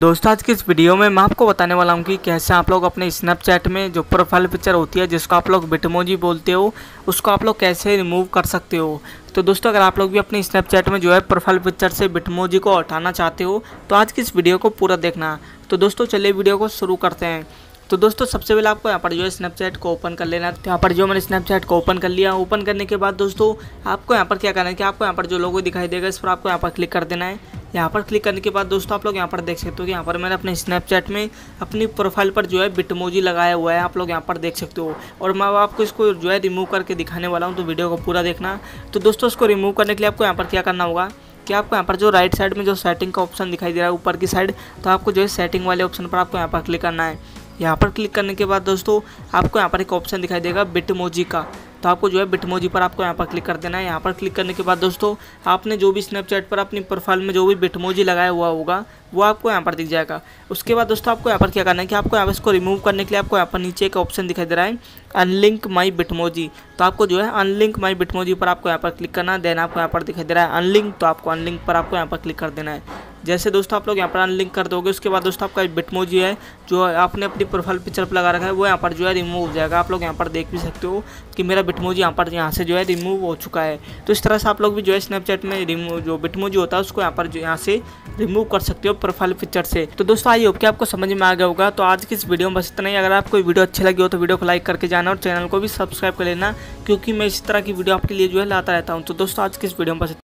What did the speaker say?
दोस्तों, आज की इस वीडियो में मैं आपको बताने वाला हूँ कि कैसे आप लोग अपने स्नैपचैट में जो प्रोफ़ाइल पिक्चर होती है, जिसको आप लोग बिटमोजी बोलते हो, उसको आप लोग कैसे रिमूव कर सकते हो? तो दोस्तों, अगर आप लोग भी अपने स्नैपचैट में जो है प्रोफ़ाइल पिक्चर से बिटमोजी को हटाना चाहते हो तो आज की इस वीडियो को पूरा देखना। तो दोस्तों, चलिए वीडियो को शुरू करते हैं। तो दोस्तों, सबसे पहले आपको यहाँ पर जो है स्नैपचैट को ओपन कर लेना तो यहाँ पर जो मैंने स्नैपचैट को ओपन कर लिया ओपन करने के बाद दोस्तों, आपको यहाँ पर क्या करना है कि आपको यहाँ पर जो लोगो दिखाई देगा, इस पर आपको यहाँ पर क्लिक कर देना है। यहाँ पर क्लिक करने के बाद दोस्तों आप लोग यहाँ पर देख सकते हो कि यहाँ पर मैंने अपने स्नैपचैट में अपनी प्रोफ़ाइल पर जो है बिटमोजी लगाया हुआ है। आप लोग यहाँ पर देख सकते हो। और मैं आपको इसको जो है रिमूव करके दिखाने वाला हूँ तो वीडियो को पूरा देखना। तो दोस्तों इसको रिमूव करने के लिए आपको यहाँ पर क्या करना होगा कि आपको यहाँ पर जो राइट साइड में जो सेटिंग का ऑप्शन दिखाई दे रहा है ऊपर की साइड तो आपको जो है सेटिंग वाले ऑप्शन पर आपको यहाँ पर क्लिक करना है। यहाँ पर क्लिक करने के बाद दोस्तों आपको यहाँ पर एक ऑप्शन दिखाई देगा बिटमोजी का। तो आपको जो है बिटमोजी पर आपको यहाँ पर क्लिक कर देना है। यहाँ पर क्लिक करने के बाद दोस्तों, आपने जो भी स्नैपचैट पर अपनी प्रोफ़ाइल में जो भी बिटमोजी लगाया हुआ होगा, वो आपको यहाँ पर दिख जाएगा। उसके बाद दोस्तों, आपको यहाँ पर क्या करना है कि आपको यहाँ पर इसको रिमूव करने के लिए आपको यहाँ पर नीचे एक ऑप्शन दिखाई दे रहा है अनलिंक माई बिटमोजी तो आपको जो है अनलिंक माई बिटमोजी पर आपको यहाँ पर क्लिक करना है देन आपको यहाँ पर दिखाई दे रहा है अनलिंक तो आपको अनलिंक पर आपको यहाँ पर क्लिक कर देना है। जैसे दोस्तों आप लोग यहाँ पर अनलिंक कर दोगे, उसके बाद दोस्तों आपका बिटमोजी है, जो आपने अपनी प्रोफ़ाइल पिक्चर पर लगा रखा है, वो यहाँ पर जो है रिमूव हो जाएगा। आप लोग यहाँ पर देख भी सकते हो कि मेरा बिटमोजी यहाँ पर यहाँ से जो है रिमूव हो चुका है। तो इस तरह से आप लोग भी जो है स्नैपचैट में रिमूव जो बिटमोजी होता है, उसको यहाँ पर यहाँ से रिमूव कर सकते हो प्रोफ़ाइल पिक्चर से। तो दोस्तों आई होप कि आपको समझ में आ गया होगा। तो आज की इस वीडियो में बस इतना ही। अगर आपको वीडियो अच्छी लगी हो तो वीडियो को लाइक करके जाना और चैनल को भी सब्सक्राइब कर लेना, क्योंकि मैं इस तरह की वीडियो आपके लिए जो है लाता रहता हूँ। तो दोस्तों, आज की इस वीडियो में बस